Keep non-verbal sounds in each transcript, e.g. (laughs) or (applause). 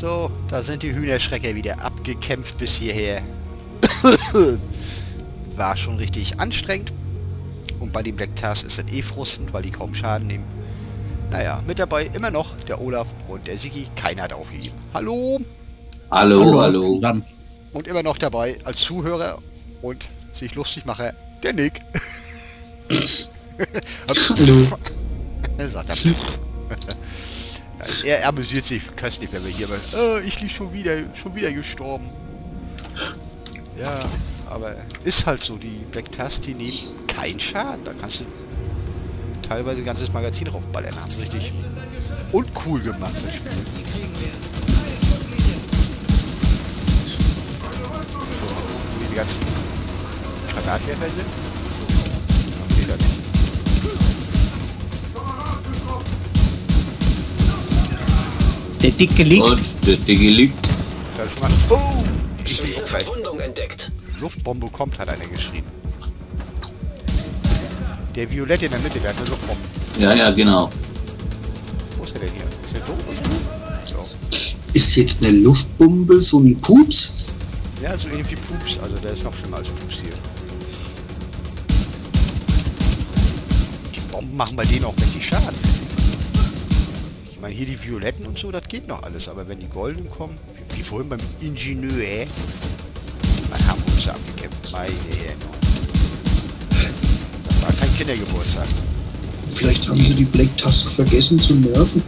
So, da sind die Hühnerschrecker wieder abgekämpft bis hierher. (coughs) War schon richtig anstrengend. Und bei den Black Tars ist das eh frustend, weil die kaum Schaden nehmen. Naja, mit dabei immer noch der Olaf und der Sigi. Keiner hat aufgegeben. Hallo! Hallo, hallo. Dann. Und immer noch dabei als Zuhörer und sich lustig mache, der Nick. (coughs) (laughs) Hallo. (laughs) Sagt er. Er amüsiert sich köstlich, wenn wir hier mal, äh, ich lieg schon wieder, schon wieder gestorben. Ja, aber ist halt so, die Black Task, die nehmen keinen Schaden. Da kannst du teilweise ein ganzes Magazin draufballern. Haben richtig uncool gemacht, das Spiel. So, die ganzen Granatwerfer sind. Der Dicke liegt. Und der Dicke liegt. Das macht... Oh! Ich bin. Verwundung entdeckt. Luftbombe kommt, hat einer geschrieben. Der Violett in der Mitte, der hat eine Luftbombe. Ja, ja, genau. Wo ist er denn hier? Ist der doof? So. Ist jetzt eine Luftbombe so ein Pups? Ja, so ähnlich wie Pups. Also der ist noch schlimmer als Pups hier. Die Bomben machen bei denen auch richtig Schaden. Ich meine, hier die Violetten und so, das geht noch alles. Aber wenn die Goldenen kommen, wie, vorhin beim Ingenieur, dann haben wir uns abgekämpft. Meine Herren. Das war kein Kindergeburtstag. Vielleicht haben sie die Black Tusk vergessen zu nerven.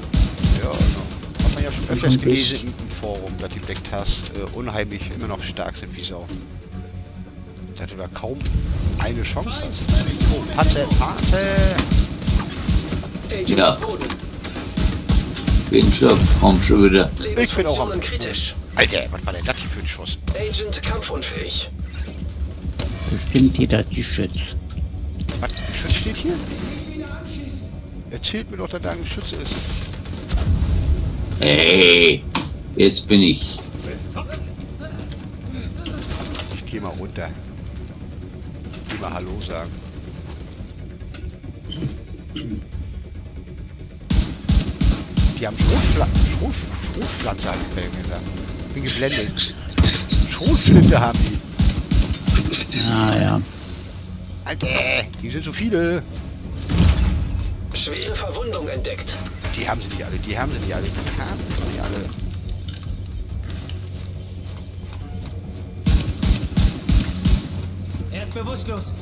Ja, genau. Hat man ja schon öfters gelesen im, im Forum, dass die Black Tusk äh, unheimlich immer noch stark sind wie Sau. Dass du da kaum eine Chance hast. Oh, Panzer, Panzer! Agent Ja. Schon, komm schon wieder. Ich bin auch am- kritisch. Alter, was war denn das hier für ein Schuss? Agent kampfunfähig. Bestimmt jeder T-Shirt. Was, ein Schütz steht hier? Erzählt mir doch, dass da ein Schütze ist. Hey, jetzt bin ich. Ich geh mal runter. Geh mal Hallo sagen. Die haben Schrotfla Schrot Schrotpflanze, hab ich gesagt. Bin geblendet. Schrotflinte haben die. Ja, ja. Alter, die sind so viele. Schwere Verwundung entdeckt. Die haben sie nicht alle, die haben sie nicht alle, die haben sie nicht alle. Ist bewusstlos.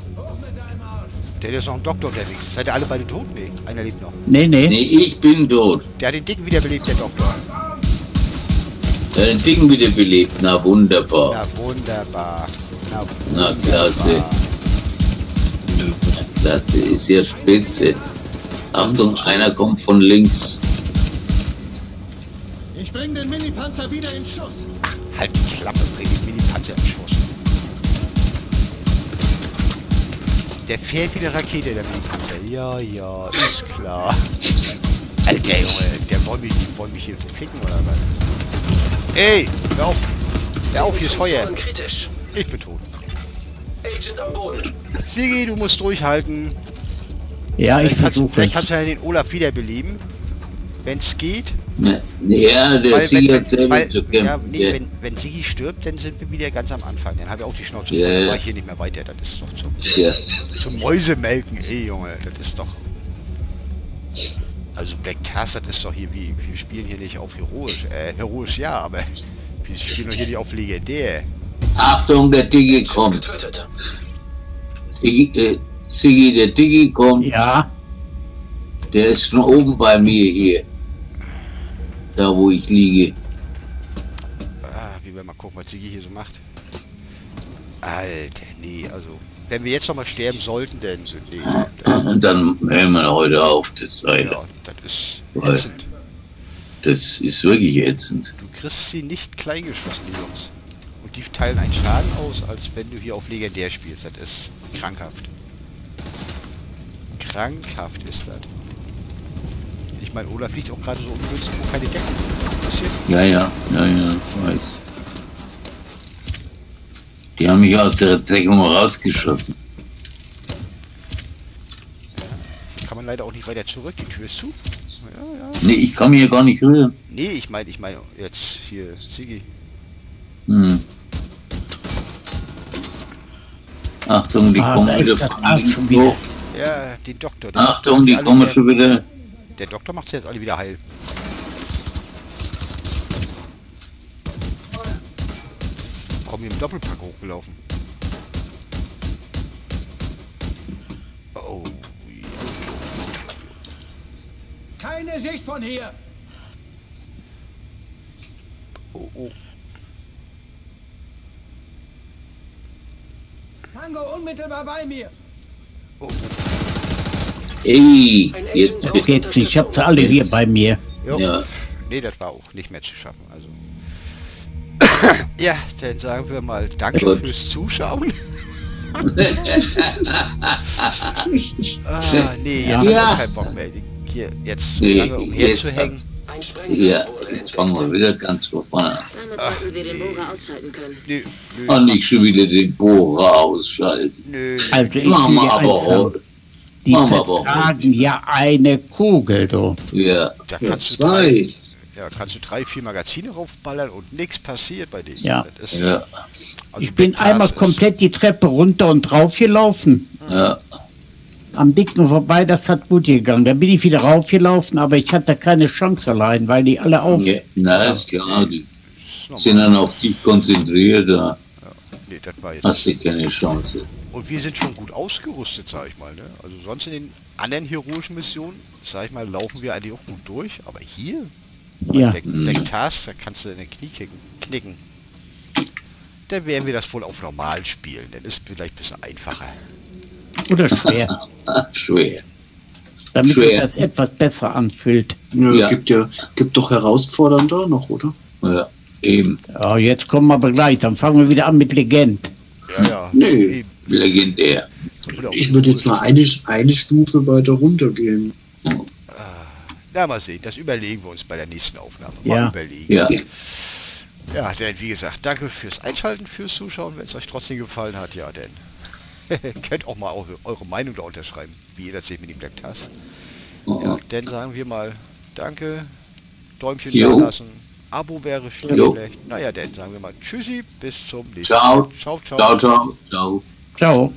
Der ist noch ein Doktor unterwegs. Seid ihr alle beide tot? Nee, einer lebt noch. Nee, nee. Nee, ich bin tot. Der hat den Dicken wiederbelebt, der Doktor. Dein Ding wieder belebt. Na wunderbar. Na wunderbar. Na, Na, klasse. wunderbar. Das ist ja spitze. Achtung, einer kommt von links. Ich bring den Mini-Panzer wieder in Schuss. Halt die Klappe, bring den Mini-Panzer im Schuss. Der fährt wie eine Rakete, der Mini-Panzer. Ja, ja, ist klar. Alter Junge, der wollen mich, wollen mich hier ficken oder was? Ey, hör auf. Hör auf, hier ist Feuer. Ich bin tot. Agent am Boden. Sigi, du musst durchhalten. Ja, ich versuche vielleicht kannst du ja den Olaf wiederbeleben. Wenn es geht. Ne, Ja, der Weil, Sieger wenn, hat selber weil, zu ja, kämpfen. nee, Der- wenn, wenn Sigi stirbt, dann sind wir wieder ganz am Anfang. Dann habe ich auch die Schnauze Ja, voll. Dann ja. war ich hier nicht mehr weiter. Das ist doch zum, Ja. zum Mäusemelken. Ey, Junge, das ist doch... Also Black das ist doch hier wie... Wir spielen hier nicht auf heroisch. Äh, heroisch ja, aber... (laughs) Wir spielen doch hier nicht auf legendär. Achtung, der Agent kommt. Sigi, äh, Sigi, der Dicke kommt. Ja, Der ist schon oben bei mir hier. Da, wo ich liege. Ah, wie wir mal gucken, was Sigi hier so macht. Alter, nee, also... Wenn wir jetzt noch mal sterben sollten, dann... Nee, dann Und dann hören wir heute auf. Das, Alter. ja, das ist ätzend. das ist wirklich ätzend. Du kriegst sie nicht kleingeschossen, die Jungs. Und die teilen einen Schaden aus, als wenn du hier auf Legendär spielst. Das ist krankhaft. Krankhaft ist das. Ich meine, Olaf liegt auch gerade so ungünstig, wo keine Deckung passiert. Ja, ja, ja, ja, ich weiß. Die haben mich aus der Deckung rausgeschossen. Kann man leider auch nicht weiter zurück. Die Tür ist zu. Ja, ja. Nee, ich kann mich hier gar nicht rühren. Nee, ich meine, ich meine jetzt hier, Sigi. Hm. Achtung, die Ah, kommen wieder von. Ja, den Doktor. Achtung, die kommen wieder- schon wieder. Der Doktor macht sie jetzt alle wieder heil. Kommen hier im Doppelpack hochgelaufen. Oh. Keine Sicht von hier. Oh, oh. Tango unmittelbar bei mir. Ey, jetzt Agent Das geht nicht. Ich hab sie alle hier bei mir. Jo. Ja. Nee, das war auch nicht mehr zu schaffen. Also. (coughs) ja, dann sagen wir mal Danke Gut. fürs Zuschauen. (laughs) ah, nee, jetzt Ja. hab ich Ja. keinen Bock mehr. Hier, jetzt Nee, lange umherzuhängen. jetzt Ja, jetzt fangen wir wieder ganz vorne an. Damit sollten wir den Bohrer ausschalten können. Nö, nö, Und nicht schon wieder den Bohrer ausschalten. nö. Also ich Machen wir aber heute. Die machen wir aber heute. vertragen ja eine Kugel, du. Ja, Da Ja, kannst du drei, zwei. ja, kannst du drei, vier Magazine raufballern und nichts passiert bei denen. Ja. Das ist, ja, also Ich bin einmal komplett die Treppe runter und drauf gelaufen. ja. Am Dicken vorbei, das hat gut gegangen. Da bin ich wieder raufgelaufen, aber ich hatte keine Chance allein, weil die alle auf... ja. Na, ist klar, die sind dann auf dich konzentriert, da Nee, das war jetzt. hast du keine Chance. Und wir sind schon gut ausgerüstet, sag ich mal. Ne? Also sonst in den anderen heroischen Missionen, sag ich mal, laufen wir eigentlich auch gut durch. Aber hier, Ja, der, der Task, da kannst du in den Knie knicken. Dann werden wir das wohl auf normal spielen. Dann ist vielleicht ein bisschen einfacher. oder schwer. (laughs) Schwer. Damit sich Schwer. das etwas besser anfühlt. Ja, Ja. Gibt ja, gibt doch herausfordernder noch, oder? Ja, eben. Ja, jetzt kommen wir aber gleich. Dann fangen wir wieder an mit Legend. Ja, ja. Nee. Legendär. Ich würde jetzt mal eine, eine Stufe weiter runtergehen. Na, mal sehen. Das überlegen wir uns bei der nächsten Aufnahme. Mal Ja. überlegen. Ja, Ja, denn wie gesagt, danke fürs Einschalten, fürs Zuschauen. Wenn es euch trotzdem gefallen hat, ja, denn (laughs) könnt auch mal eure, eure Meinung da unterschreiben, wie ihr das seht mit dem Black Task. Ja, dann sagen wir mal Danke, Däumchen Jo. da lassen, Abo wäre schlecht. Naja, dann sagen wir mal Tschüssi, bis zum nächsten Ciao. Mal. Ciao, ciao. ciao, ciao, ciao. Ciao.